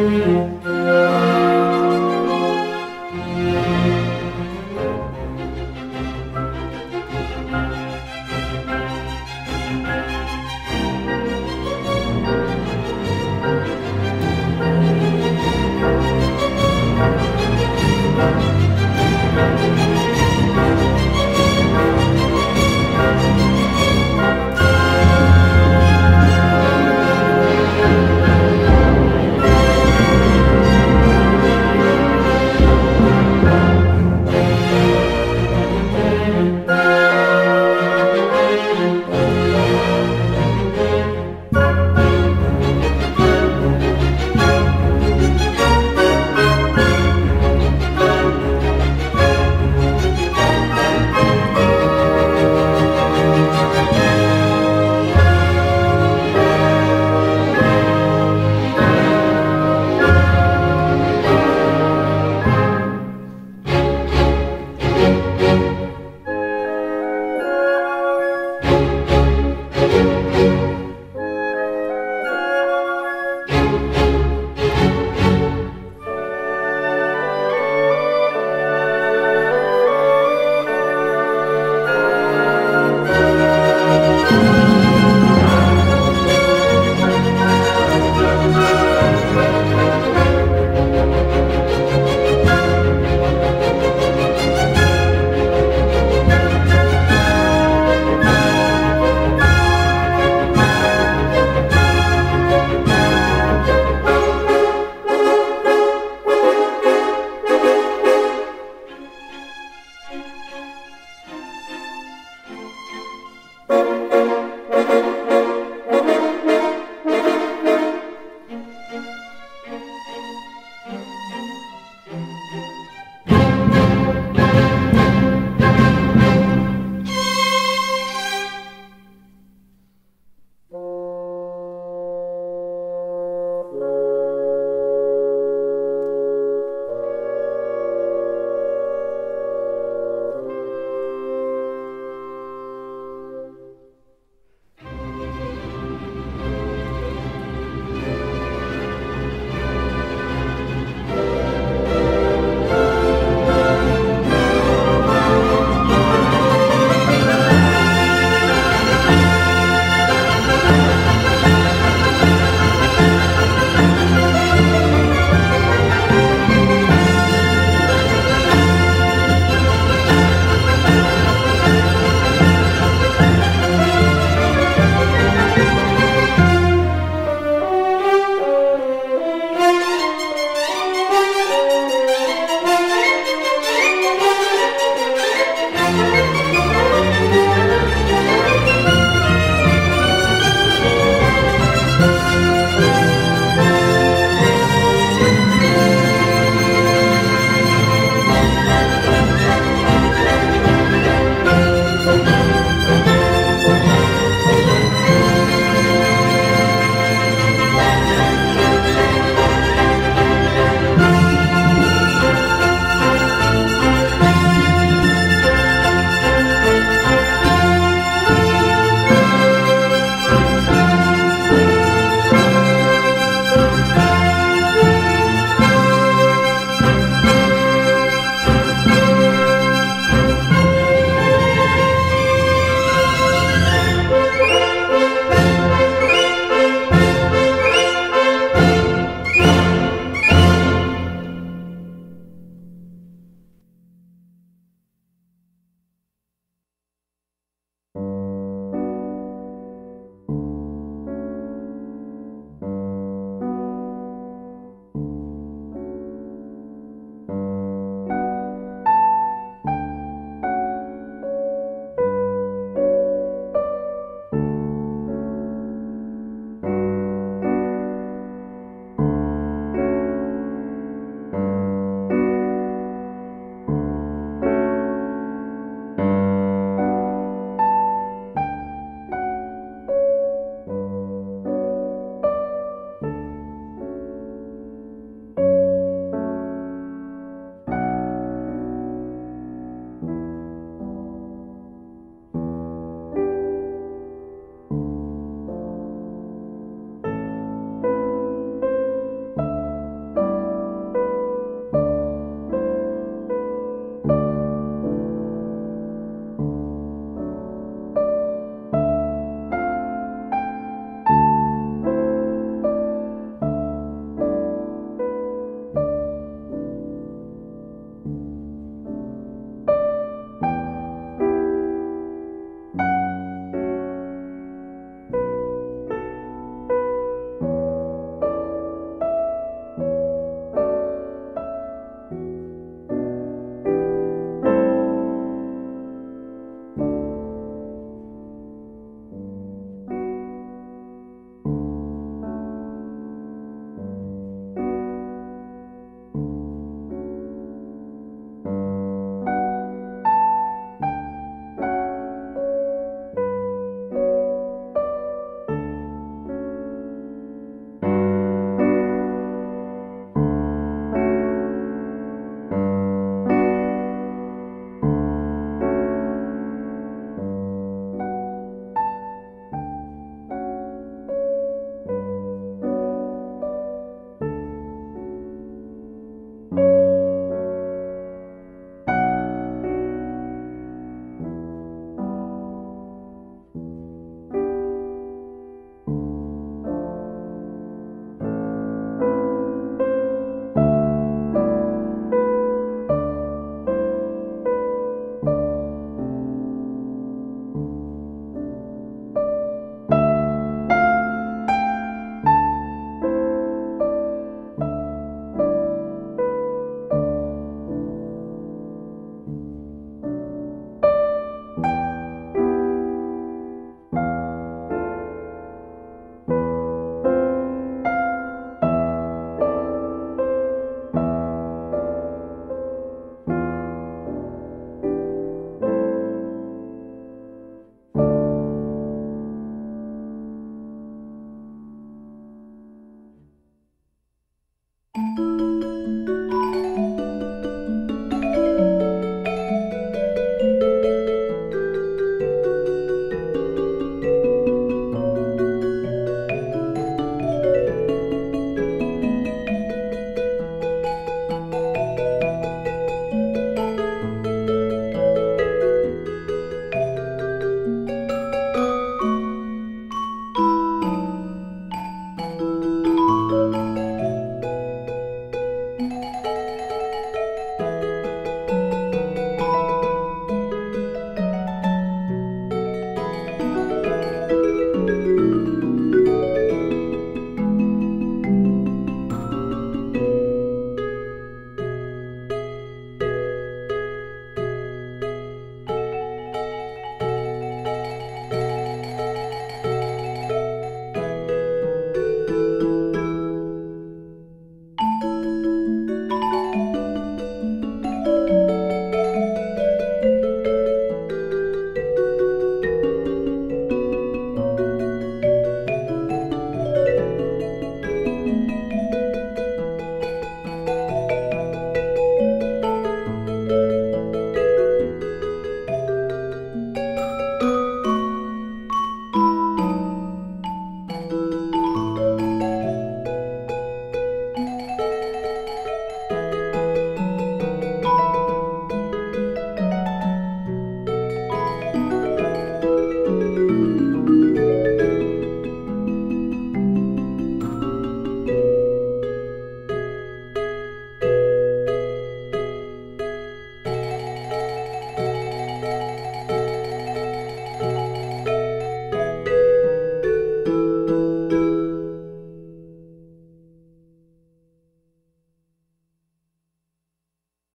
Música